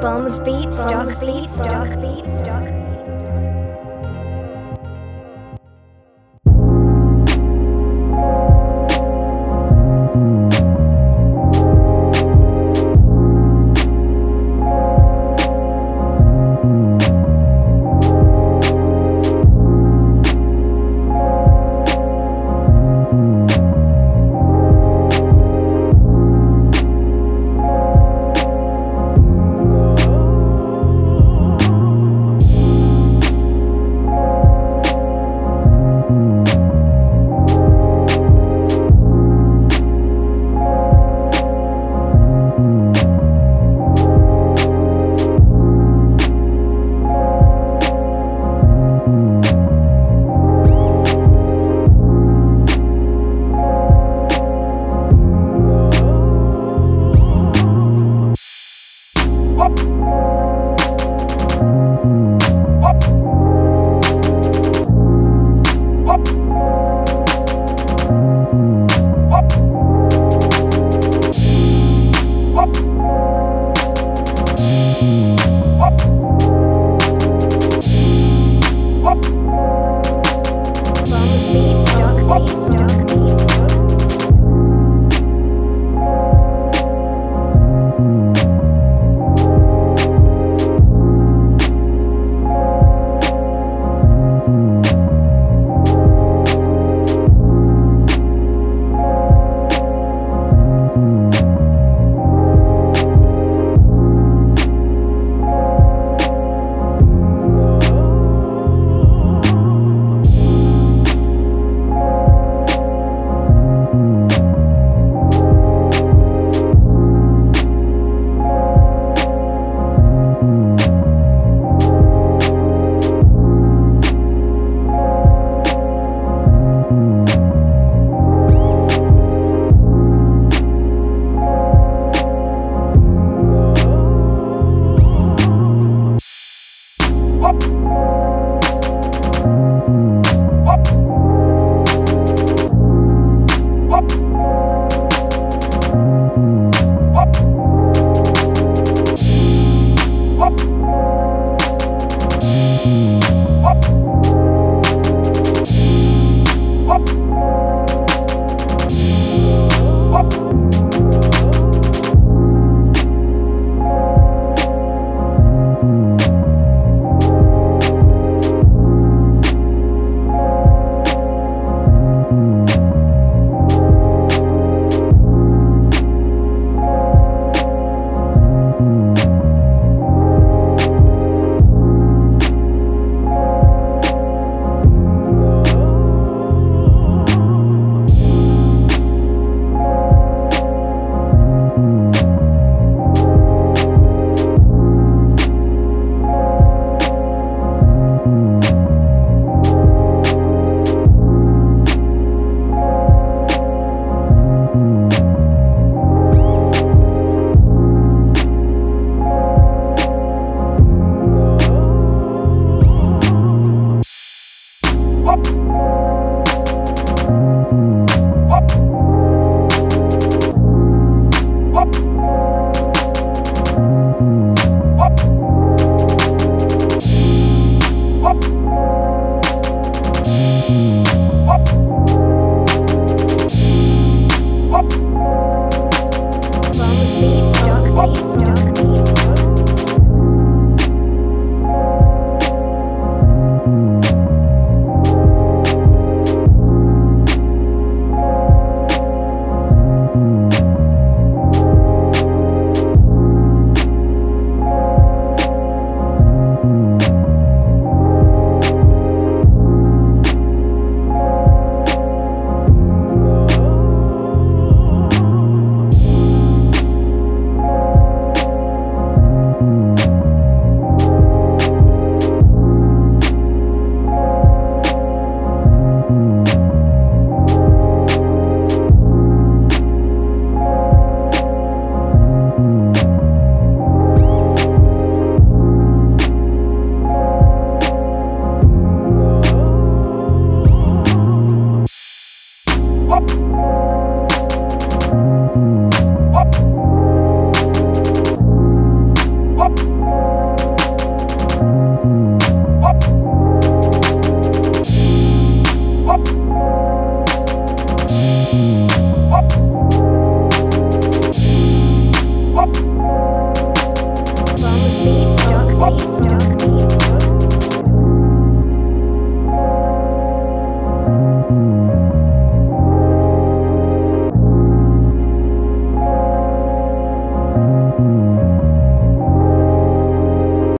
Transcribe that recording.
Bums beats, doc beats, doc beats, beats. Mm-hmm. Mm-hmm.